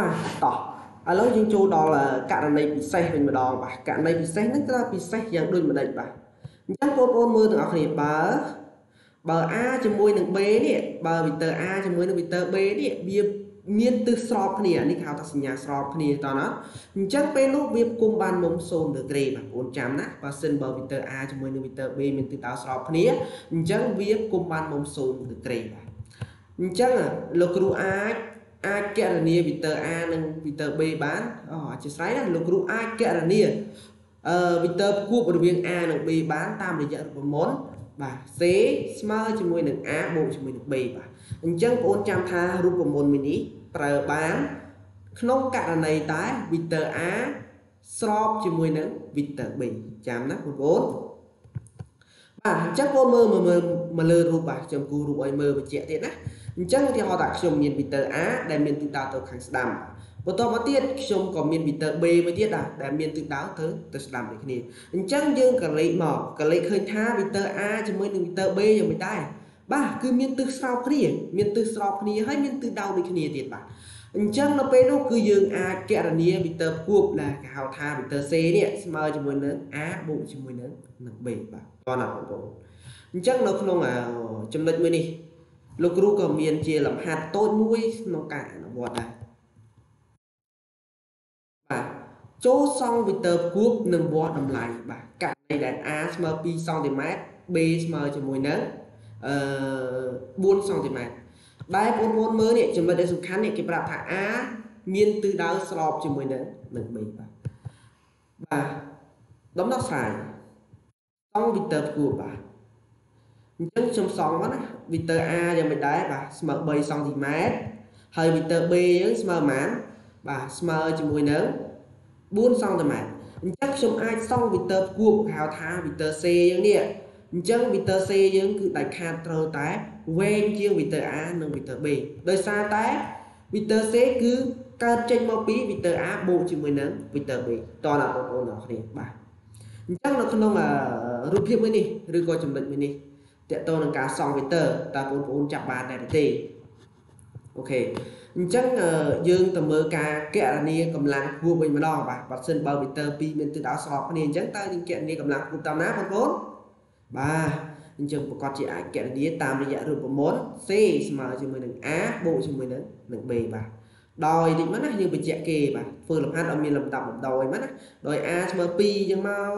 បាទតោះឥឡូវយើងចូលដល់ករណីពិសេសវិញម្ដងបាទករណីពិសេសហ្នឹងគឺពិសេសយ៉ាងដូចម្ដេចបាទអញ្ចឹងបងប្អូនមើលទាំងអស់គ្នាបើបើ A ជាមួយនឹង B នេះបើវីទ័រ A ជាមួយនឹងវីទ័រ B នេះវាមានទិសស្របគ្នានេះគេហៅថាសញ្ញាស្របគ្នាតោះណាអញ្ចឹងពេលនោះវាគុំបានមុំ0ដឺក្រេបាទបងប្អូនចាំណាបើសិនបើវីទ័រ A ជាមួយនឹងវីទ័រ B មានទិសដៅស្របគ្នាអញ្ចឹងវាគុំបានមុំ0ដឺក្រេបាទអញ្ចឹងលោកគ្រូអាច អាចកណនាវីទ័រ A និងវីទ័រ B បានអូអធិស្ឋានណាលោកគ្រូអាចកណនាអឺវីទ័រគួបរវាង A និង B បានតាមរយៈរូបមន្តបាទ C ស្មើជាមួយនឹង A បូកជាមួយនឹង B បាទអញ្ចឹងបងប្អូនចាំថារូបមន្តមួយនេះប្រើបាន ក្នុងករណីតែវីទ័រ A ស្របជាមួយនឹងវីទ័រ B ចាំណាបងប្អូន បាទអញ្ចឹងបងមើលមើលមកលើរូបបាទខ្ញុំគូរូបឲ្យមើលបញ្ជាក់ទៀតណាអញ្ចឹងឧទាហរណ៍ថាខ្ញុំមានវីទ័រ A ដែលមានទិសដៅទៅខាងស្ដាំបន្តមកទៀតខ្ញុំក៏មានវីទ័រ B មួយទៀតដែរដែលមានទិសដៅទៅទៅស្ដាំដូចគ្នាអញ្ចឹងយើងក៏លេខមកក៏លេខឃើញថាវីទ័រ A ជាមួយនឹងវីទ័រ B យ៉ាងមិនដែរបាទគឺមានទិសស្របគ្នាមានទិសស្របគ្នាហើយមានទិសដៅដូចគ្នាទៀតបាទ អញ្ចឹងនៅពេលនោះគឺយើងអាចកណនាវីទ័រគួបដែលគេហៅថាវីទ័រ C នេះស្មើជាមួយនឹង A បូកជាមួយនឹងនឹង B បាទតោះណាបងប្អូនអញ្ចឹងនៅក្នុងចំណុចមួយនេះលោកគ្រូក៏មានជាលំហាត់តូចមួយក្នុងការអនុវត្តដែរបាទចូលសង់វីទ័រគួបនិងវាស់តម្លៃបាទករណីដែល A ស្មើ2សង់ទីម៉ែត្រ B ស្មើជាមួយនឹងអឺ4សង់ទីម៉ែត្រ ដែលបងប្អូនមើលនេះចំណុចដែលសំខាន់នេះគេប្រាប់ថា A មានទិសដៅស្របជាមួយនឹងនឹង B បាទបាទដំណោះស្រាយសង់វីទ័រគួបបាទអញ្ចឹងខ្ញុំសង់មកណាវីទ័រ A យ៉ាងមិនដែរបាទស្មើ3សង់ទីម៉ែត្រហើយវីទ័រ B យើងស្មើប៉ុន្មានបាទស្មើជាមួយនឹង4សង់ទីម៉ែត្រអញ្ចឹងខ្ញុំអាចសង់វីទ័រគួបហៅថាវីទ័រ C យើងនេះ អញ្ចឹងវីទ័រ C យើងគឺដាច់ខាតត្រូវតែវែងជាងវីទ័រ A និងវីទ័រ B ដោយសារតែវីទ័រ C គឺកើតចេញមកពីវីទ័រ A បូកជាមួយនឹងវីទ័រ B តោះណាបងប្អូនអរគ្នាបាទអញ្ចឹងនៅក្នុងរូបភាពមួយនេះឬក៏ចំណុចមួយនេះតកតទៅនឹងការសង់វេទ័រតើបងប្អូនចាប់បានដែរទេអូខេអញ្ចឹងយើងទៅមើលការកណនាកម្លាំងគួបវិញម្ដងបាទបើសិនបើវេទ័រ2មានទិសដៅស្របគ្នាអញ្ចឹងតើយើងកណនាកម្លាំងគួបតាមណាបងប្អូន បាទអញ្ចឹងប្រកាសជាអាចកណនាតាមរយៈរូបមន្ត C ស្មើជាមួយនឹង A បូកជាមួយនឹងនឹង B បាទដោយតិចមកណាយើងបញ្ជាក់គេបាទធ្វើលំហាត់ឲ្យមានលំដាប់លំដោយមកណាដោយ A ស្មើ2អញ្ចឹងមក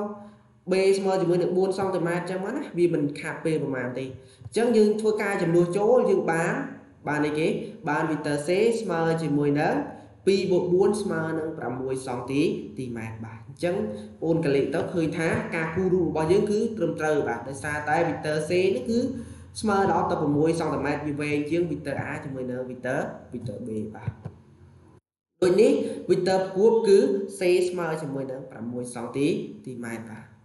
B ស្មើជាមួយនឹង4សង់ទីម៉ែត្រចឹងមកណាវាមិនខាត់ពេលប្រហែលទេអញ្ចឹងយើងធ្វើការចំនួនចូលយើងបានបានអីគេបានវីទ័រ C ស្មើជាមួយនឹង 2បូក4ស្មើនឹង6សង់ទីទីម៉ែត្របាទអញ្ចឹងបងកលេចទៅឃើញថាការគូររូបរបស់យើងគឺត្រឹមត្រូវបាទដោយសារតែវីទ័រ C នេះគឺស្មើដល់ទៅ6សង់ទីម៉ែត្រវាវែងជាងវីទ័រ A ជាមួយនឹងវីទ័រវីទ័រ B បាទដូចនេះវីទ័រគួបគឺ C ស្មើជាមួយនឹង6សង់ទីទីម៉ែត្របាទ